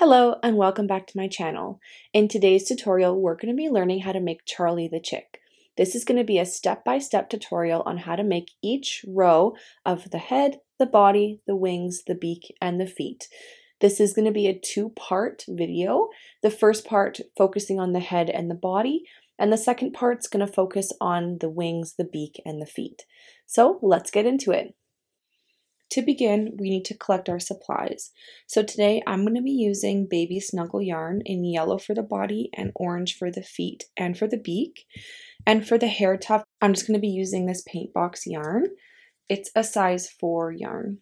Hello and welcome back to my channel. In today's tutorial, we're going to be learning how to make Charlie the chick. This is going to be a step-by-step -step tutorial on how to make each row of the head, the body, the wings, the beak, and the feet. This is going to be a two-part video. The first part focusing on the head and the body, and the second part's going to focus on the wings, the beak, and the feet. So let's get into it. To begin, we need to collect our supplies. So today I'm going to be using Baby Snuggle yarn in yellow for the body and orange for the feet and for the beak. And for the hair tuft, I'm just going to be using this Paintbox yarn. It's a size 4 yarn.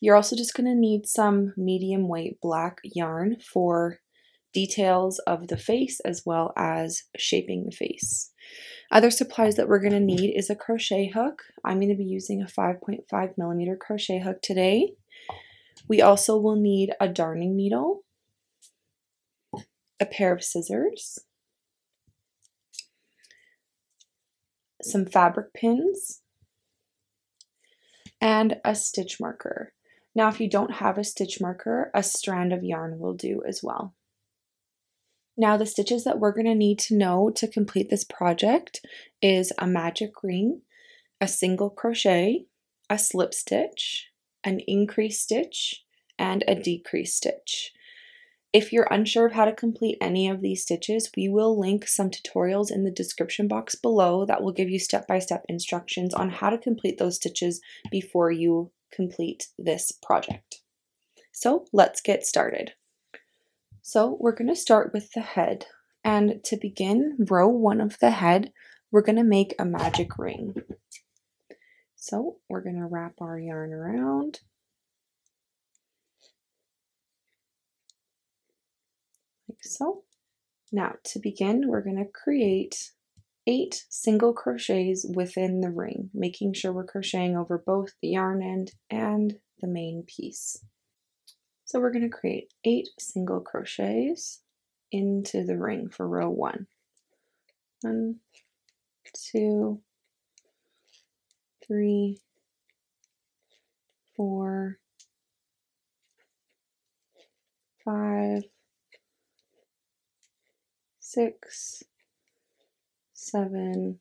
You're also just going to need some medium weight black yarn for details of the face as well as shaping the face. Other supplies that we're going to need is a crochet hook. I'm going to be using a 5.5 millimeter crochet hook today. We also will need a darning needle, a pair of scissors, some fabric pins, and a stitch marker. Now, if you don't have a stitch marker, a strand of yarn will do as well. Now the stitches that we're going to need to know to complete this project is a magic ring, a single crochet, a slip stitch, an increase stitch, and a decrease stitch. If you're unsure of how to complete any of these stitches, we will link some tutorials in the description box below that will give you step-by-step -step instructions on how to complete those stitches before you complete this project. So let's get started. So we're going to start with the head. And to begin row one of the head, we're going to make a magic ring. So we're going to wrap our yarn around. Like so. Now to begin, we're going to create eight single crochets within the ring, making sure we're crocheting over both the yarn end and the main piece. So we're going to create eight single crochets into the ring for row one. One, two, three, four, five, six, seven,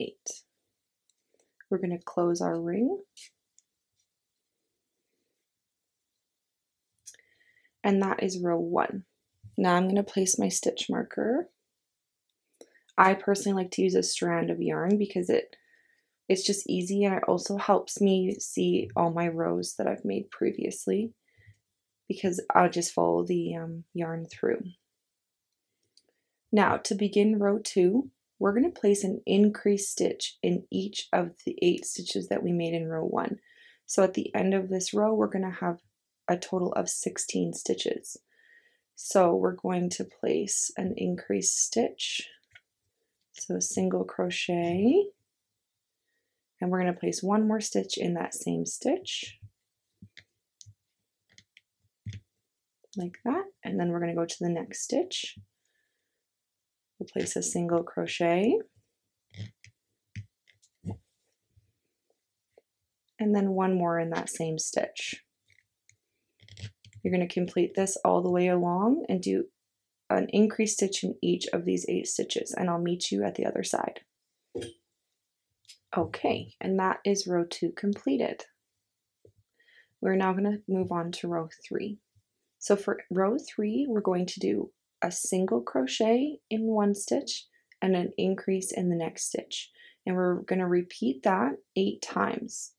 eight. We're going to close our ring and that is row one. Now I'm going to place my stitch marker. I personally like to use a strand of yarn because it it's just easy and it also helps me see all my rows that I've made previously because I'll just follow the um, yarn through. Now to begin row two, we're going to place an increased stitch in each of the eight stitches that we made in row one. So at the end of this row, we're going to have a total of 16 stitches. So we're going to place an increased stitch, so a single crochet, and we're going to place one more stitch in that same stitch, like that, and then we're going to go to the next stitch. We'll place a single crochet, and then one more in that same stitch. You're going to complete this all the way along and do an increased stitch in each of these eight stitches and I'll meet you at the other side. Okay, and that is row two completed. We're now going to move on to row three. So for row three, we're going to do a single crochet in one stitch and an increase in the next stitch. And we're going to repeat that eight times.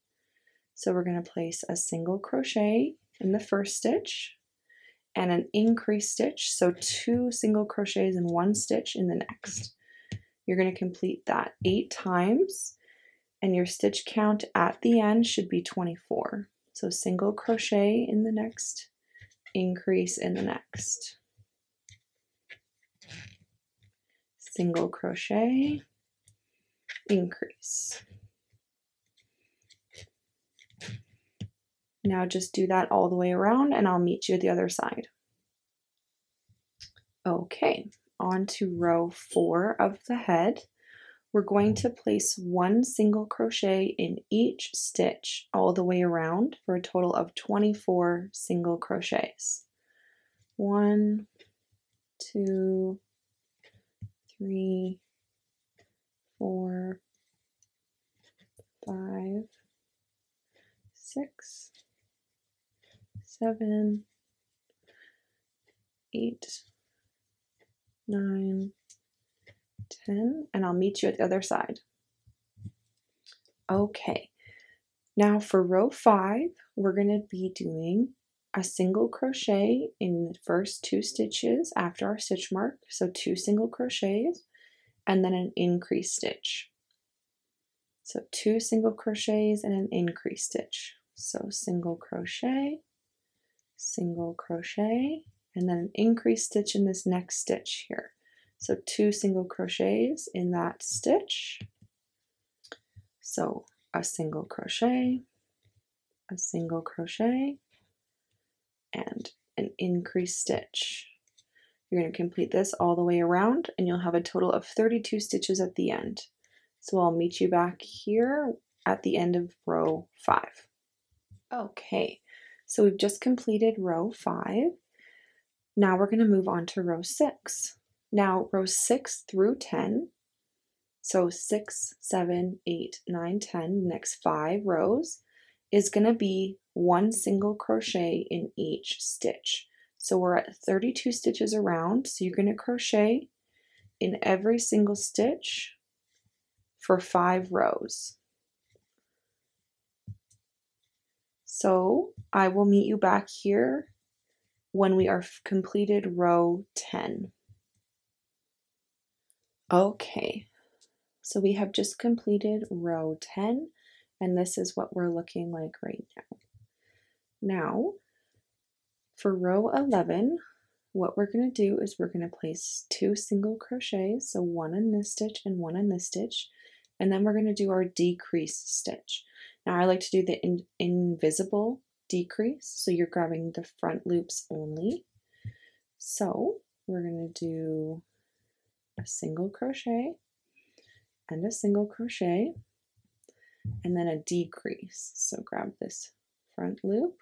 So we're going to place a single crochet in the first stitch and an increase stitch, so two single crochets in one stitch in the next. You're going to complete that eight times and your stitch count at the end should be 24. So single crochet in the next, increase in the next. Single crochet, increase. Now just do that all the way around and I'll meet you at the other side. Okay, on to row four of the head. we're going to place one single crochet in each stitch all the way around for a total of 24 single crochets. One, two, three, four, five, six, seven, eight, nine, 10, and I'll meet you at the other side. Okay, now for row 5, we're going to be doing a single crochet in the first two stitches after our stitch mark, so two single crochets, and then an increase stitch. So two single crochets and an increase stitch. So single crochet, single crochet, and then an increase stitch in this next stitch here. So two single crochets in that stitch. So a single crochet, a single crochet, and an increase stitch. You're going to complete this all the way around and you'll have a total of 32 stitches at the end. So I'll meet you back here at the end of row 5. Okay, so we've just completed row 5. Now we're going to move on to row 6. Now, rows 6 through 10, so 6, 7, 8, 9, 10, next five rows, is going to be one single crochet in each stitch. So we're at 32 stitches around, so you're going to crochet in every single stitch for five rows. So I will meet you back here when we are completed row 10. Okay, so we have just completed row 10 and this is what we're looking like right now. Now, for row 11, what we're going to do is we're going to place two single crochets, so one in this stitch and one in this stitch, and then we're going to do our decrease stitch. Now I like to do the in invisible decrease, so you're grabbing the front loops only. So we're going to do a single crochet and a single crochet and then a decrease. So grab this front loop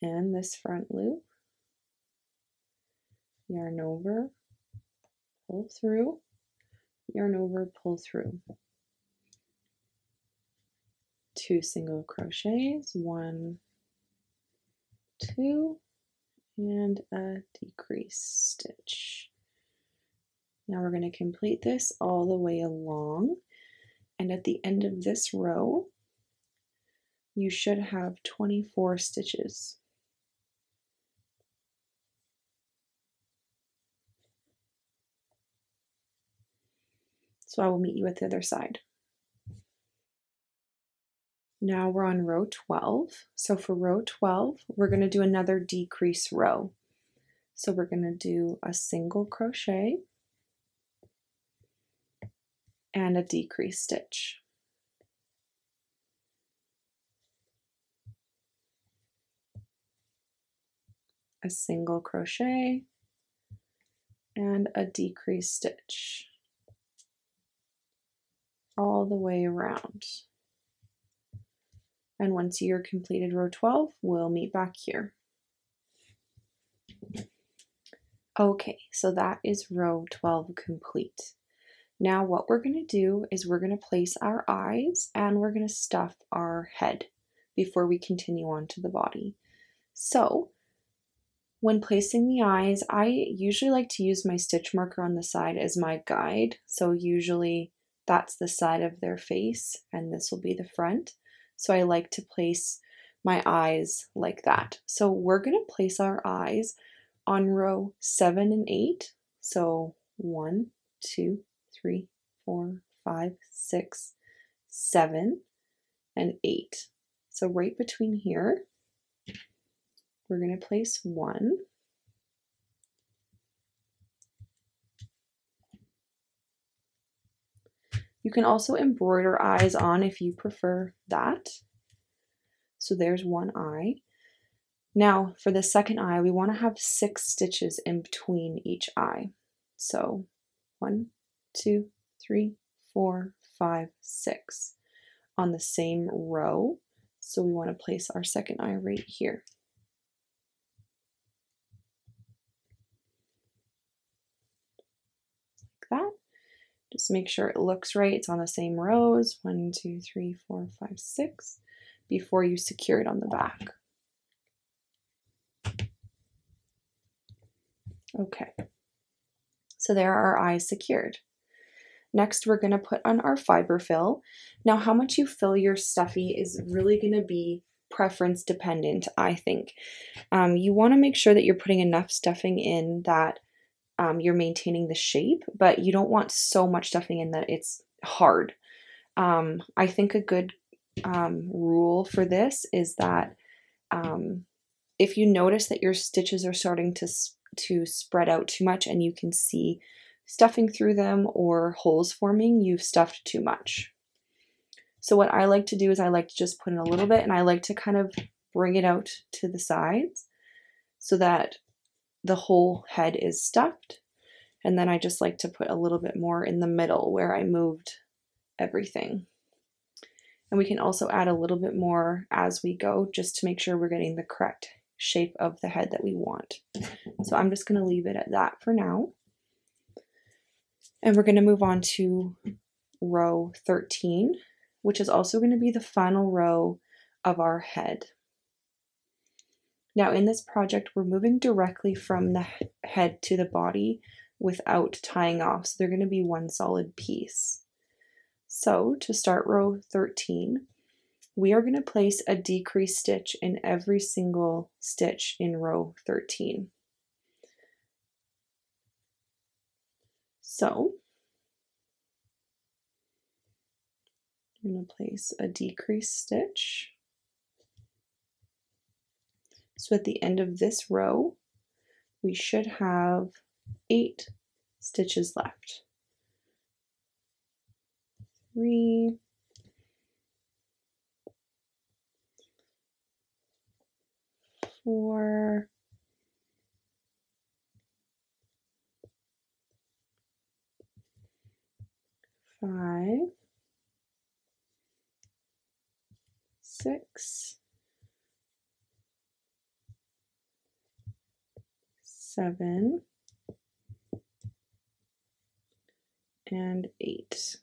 and this front loop, yarn over, pull through, yarn over, pull through. Two single crochets, one, two, and a decrease stitch. Now we're going to complete this all the way along. And at the end of this row, you should have 24 stitches. So I will meet you at the other side. Now we're on row 12. So for row 12, we're going to do another decrease row. So we're going to do a single crochet and a decrease stitch. A single crochet and a decrease stitch all the way around. And once you're completed row 12, we'll meet back here. Okay, so that is row 12 complete. Now what we're going to do is we're going to place our eyes and we're going to stuff our head before we continue on to the body. So when placing the eyes, I usually like to use my stitch marker on the side as my guide. So usually that's the side of their face and this will be the front. So I like to place my eyes like that. So we're going to place our eyes on row 7 and 8. So one, two, three, four, five, six, seven, and eight. So right between here, we're going to place one. You can also embroider eyes on if you prefer that. So there's one eye. Now for the second eye, we want to have six stitches in between each eye. So one, two, three, four, five, six on the same row. So we want to place our second eye right here. Like that. Just make sure it looks right. It's on the same rows. One, two, three, four, five, six. Before you secure it on the back. Okay. So there are our eyes secured. Next, we're going to put on our fiber fill. Now, how much you fill your stuffy is really going to be preference dependent, I think. Um, you want to make sure that you're putting enough stuffing in that um, you're maintaining the shape, but you don't want so much stuffing in that it's hard. Um, I think a good um, rule for this is that um, if you notice that your stitches are starting to to spread out too much and you can see stuffing through them or holes forming, you've stuffed too much. So what I like to do is I like to just put in a little bit and I like to kind of bring it out to the sides so that the whole head is stuffed. And then I just like to put a little bit more in the middle where I moved everything. And we can also add a little bit more as we go just to make sure we're getting the correct shape of the head that we want. So I'm just going to leave it at that for now. And we're going to move on to row 13, which is also going to be the final row of our head. Now in this project, we're moving directly from the head to the body without tying off. So they're going to be one solid piece. So to start row 13, we are going to place a decrease stitch in every single stitch in row 13. So I'm going to place a decrease stitch. So at the end of this row, we should have eight stitches left. Three, four, five, six, seven, and eight.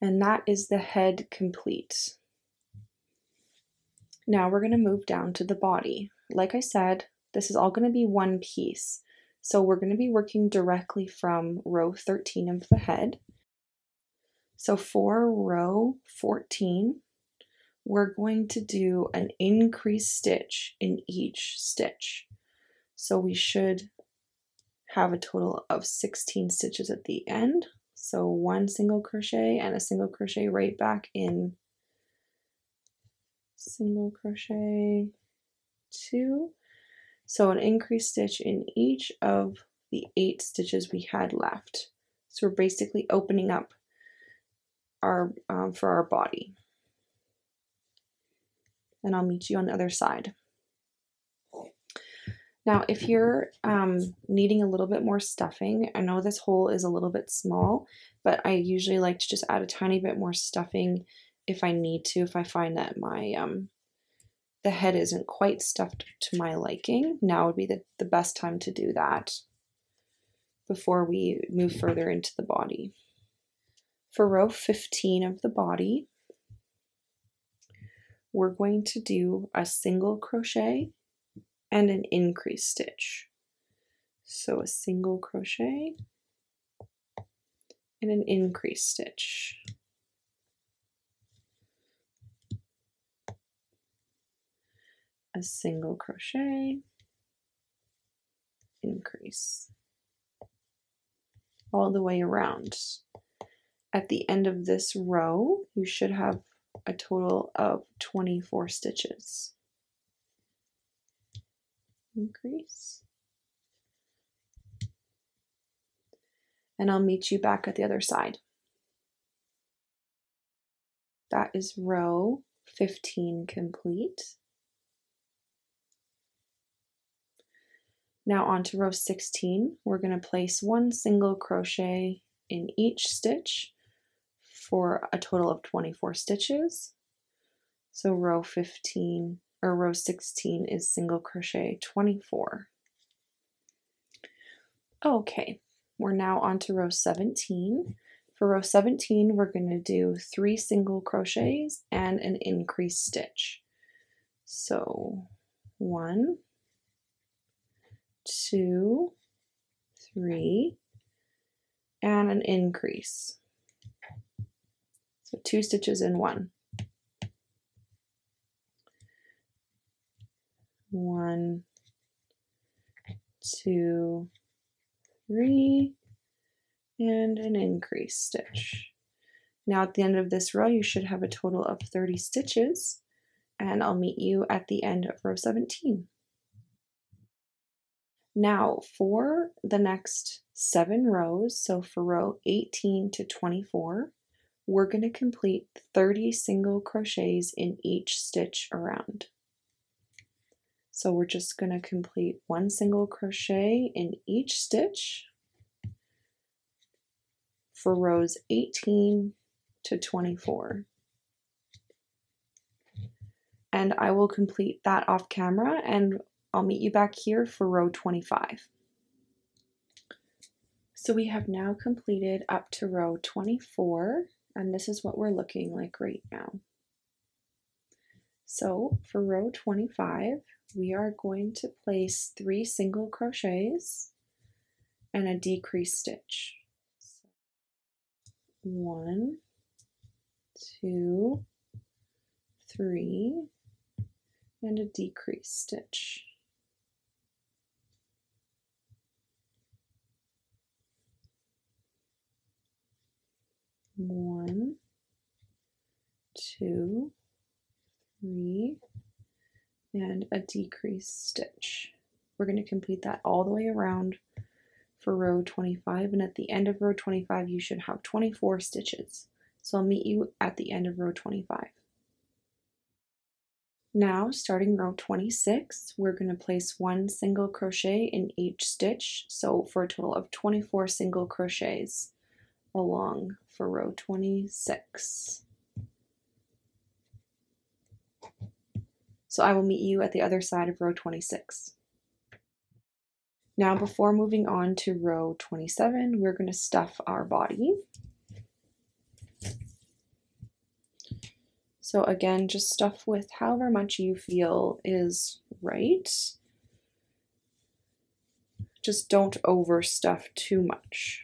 And that is the head complete. Now we're going to move down to the body. Like I said, this is all going to be one piece. So we're going to be working directly from row 13 of the head. So for row 14, we're going to do an increase stitch in each stitch. So we should have a total of 16 stitches at the end. So one single crochet and a single crochet right back in single crochet two so an increased stitch in each of the eight stitches we had left. So we're basically opening up our um, for our body. And I'll meet you on the other side. Now, if you're um, needing a little bit more stuffing, I know this hole is a little bit small, but I usually like to just add a tiny bit more stuffing if I need to, if I find that my um, the head isn't quite stuffed to my liking, now would be the, the best time to do that before we move further into the body. For row 15 of the body, we're going to do a single crochet and an increase stitch. So a single crochet and an increase stitch. a single crochet, increase all the way around. At the end of this row, you should have a total of 24 stitches. Increase. And I'll meet you back at the other side. That is row 15 complete. Now on to row 16, we're going to place one single crochet in each stitch for a total of 24 stitches. So row 15 or row 16 is single crochet 24. Okay, we're now on to row 17. For row 17, we're going to do three single crochets and an increase stitch. So one, two, three, and an increase. Two stitches in one. One, two, three, and an increase stitch. Now at the end of this row, you should have a total of 30 stitches, and I'll meet you at the end of row 17. Now for the next seven rows, so for row 18 to 24, we're going to complete 30 single crochets in each stitch around. So we're just going to complete one single crochet in each stitch for rows 18 to 24. And I will complete that off camera and I'll meet you back here for row 25. So we have now completed up to row 24 and this is what we're looking like right now. So for row 25, we are going to place three single crochets and a decrease stitch. One, two, three, and a decrease stitch. One, two, three, and a decrease stitch. We're going to complete that all the way around for row 25 and at the end of row 25 you should have 24 stitches. So I'll meet you at the end of row 25. Now starting row 26 we're going to place one single crochet in each stitch so for a total of 24 single crochets along for row 26. So I will meet you at the other side of row 26. Now before moving on to row 27, we're going to stuff our body. So again, just stuff with however much you feel is right. Just don't overstuff too much.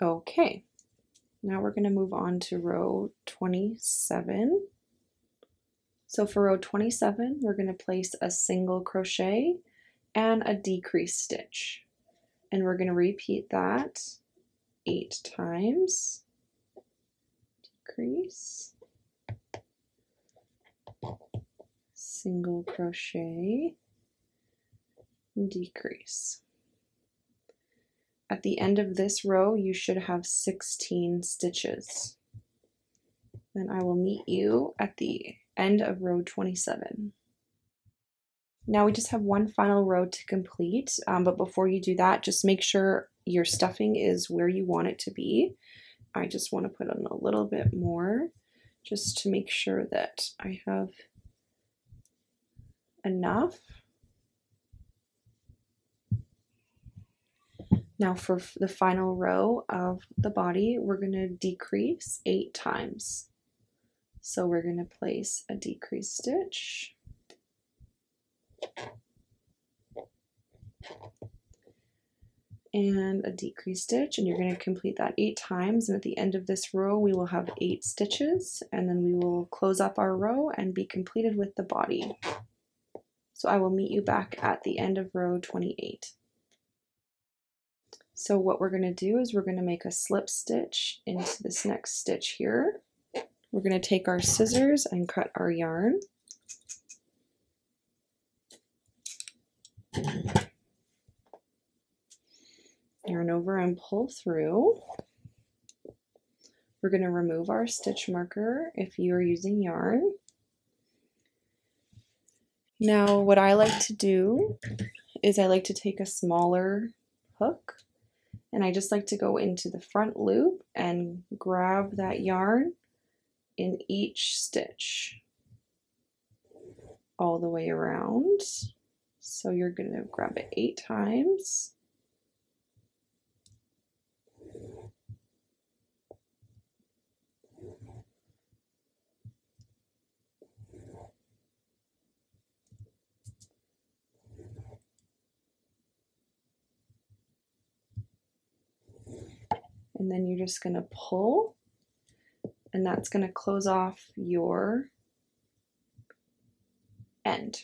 Okay, now we're going to move on to row 27. So for row 27, we're going to place a single crochet and a decrease stitch. And we're going to repeat that eight times. Decrease. Single crochet. Decrease. At the end of this row, you should have 16 stitches. Then I will meet you at the end of row 27. Now we just have one final row to complete, um, but before you do that, just make sure your stuffing is where you want it to be. I just want to put on a little bit more just to make sure that I have enough. Now for the final row of the body, we're going to decrease eight times. So we're going to place a decrease stitch. And a decrease stitch, and you're going to complete that eight times. And at the end of this row, we will have eight stitches, and then we will close up our row and be completed with the body. So I will meet you back at the end of row 28. So what we're going to do is we're going to make a slip stitch into this next stitch here. We're going to take our scissors and cut our yarn. Yarn over and pull through. We're going to remove our stitch marker if you are using yarn. Now what I like to do is I like to take a smaller hook and I just like to go into the front loop and grab that yarn in each stitch all the way around. So you're going to grab it eight times. And then you're just going to pull and that's going to close off your end.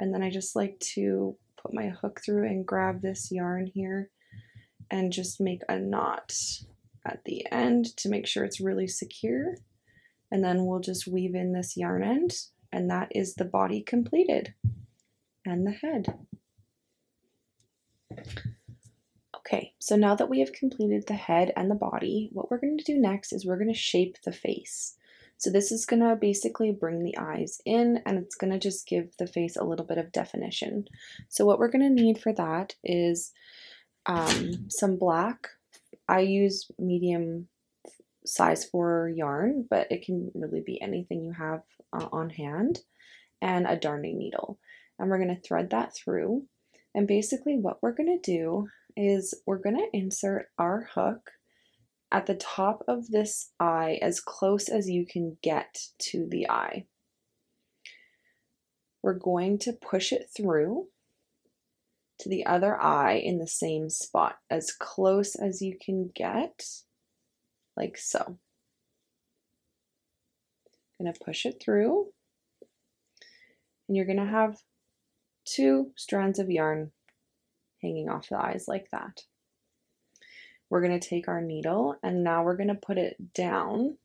And then I just like to put my hook through and grab this yarn here and just make a knot at the end to make sure it's really secure. And then we'll just weave in this yarn end and that is the body completed and the head. Okay, so now that we have completed the head and the body, what we're going to do next is we're going to shape the face. So this is going to basically bring the eyes in and it's going to just give the face a little bit of definition. So what we're going to need for that is um, some black. I use medium size for yarn, but it can really be anything you have uh, on hand, and a darning needle. And we're going to thread that through. And basically what we're going to do is we're going to insert our hook at the top of this eye as close as you can get to the eye. We're going to push it through to the other eye in the same spot, as close as you can get, like so. Going to push it through, and you're going to have two strands of yarn hanging off the eyes like that. We're going to take our needle and now we're going to put it down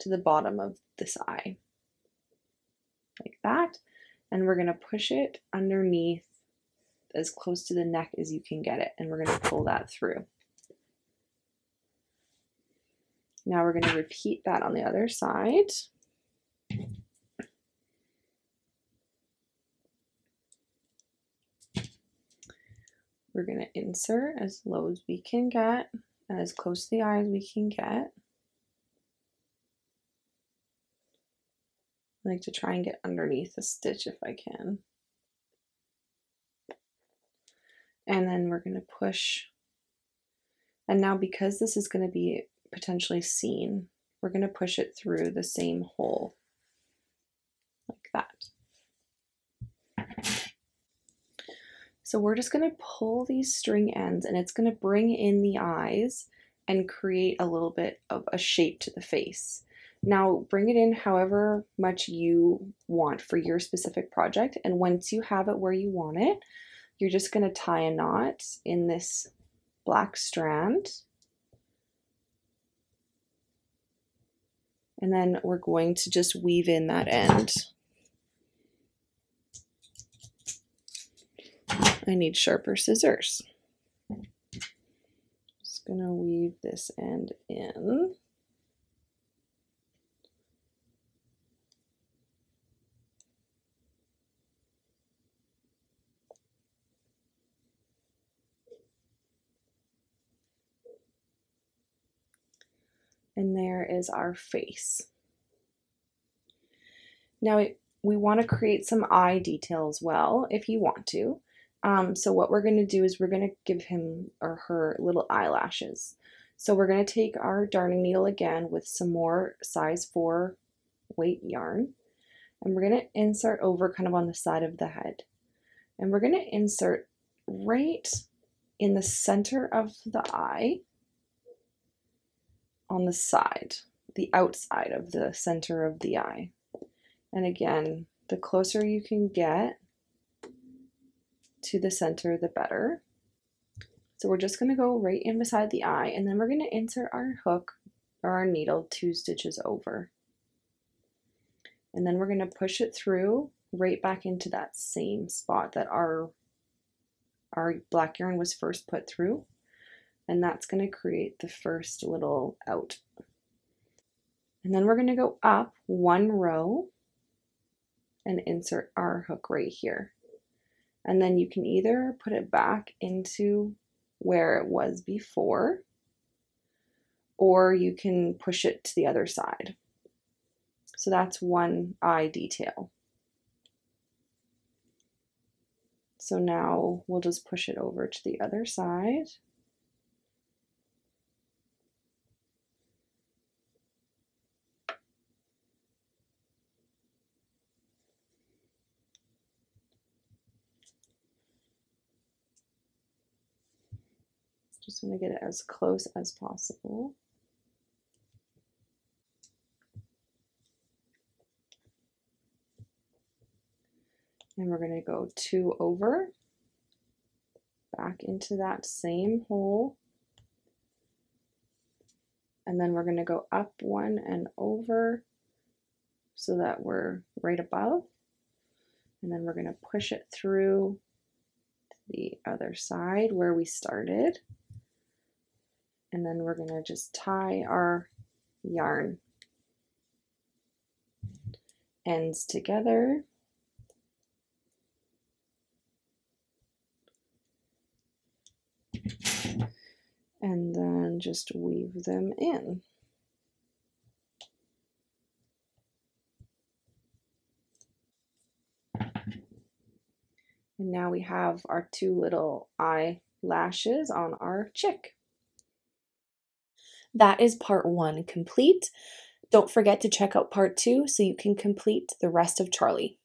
to the bottom of this eye like that and we're going to push it underneath as close to the neck as you can get it and we're going to pull that through. Now we're going to repeat that on the other side. We're going to insert as low as we can get as close to the eye as we can get. I like to try and get underneath the stitch if I can. And then we're going to push. And now because this is going to be potentially seen, we're going to push it through the same hole like that. So we're just going to pull these string ends and it's going to bring in the eyes and create a little bit of a shape to the face. Now bring it in however much you want for your specific project and once you have it where you want it, you're just going to tie a knot in this black strand. And then we're going to just weave in that end. I need sharper scissors. Just gonna weave this end in. And there is our face. Now we want to create some eye detail as well if you want to. Um, so what we're going to do is we're going to give him or her little eyelashes. So we're going to take our darning needle again with some more size 4 weight yarn. And we're going to insert over kind of on the side of the head. And we're going to insert right in the center of the eye on the side, the outside of the center of the eye. And again, the closer you can get to the center, the better. So we're just going to go right in beside the eye and then we're going to insert our hook or our needle two stitches over. And then we're going to push it through right back into that same spot that our, our black yarn was first put through. And that's going to create the first little out. And then we're going to go up one row and insert our hook right here. And then you can either put it back into where it was before, or you can push it to the other side. So that's one eye detail. So now we'll just push it over to the other side. Just want to get it as close as possible. And we're going to go two over, back into that same hole. And then we're going to go up one and over so that we're right above. And then we're going to push it through the other side where we started. And then we're going to just tie our yarn ends together and then just weave them in. And now we have our two little eyelashes on our chick. That is part one complete. Don't forget to check out part two so you can complete the rest of Charlie.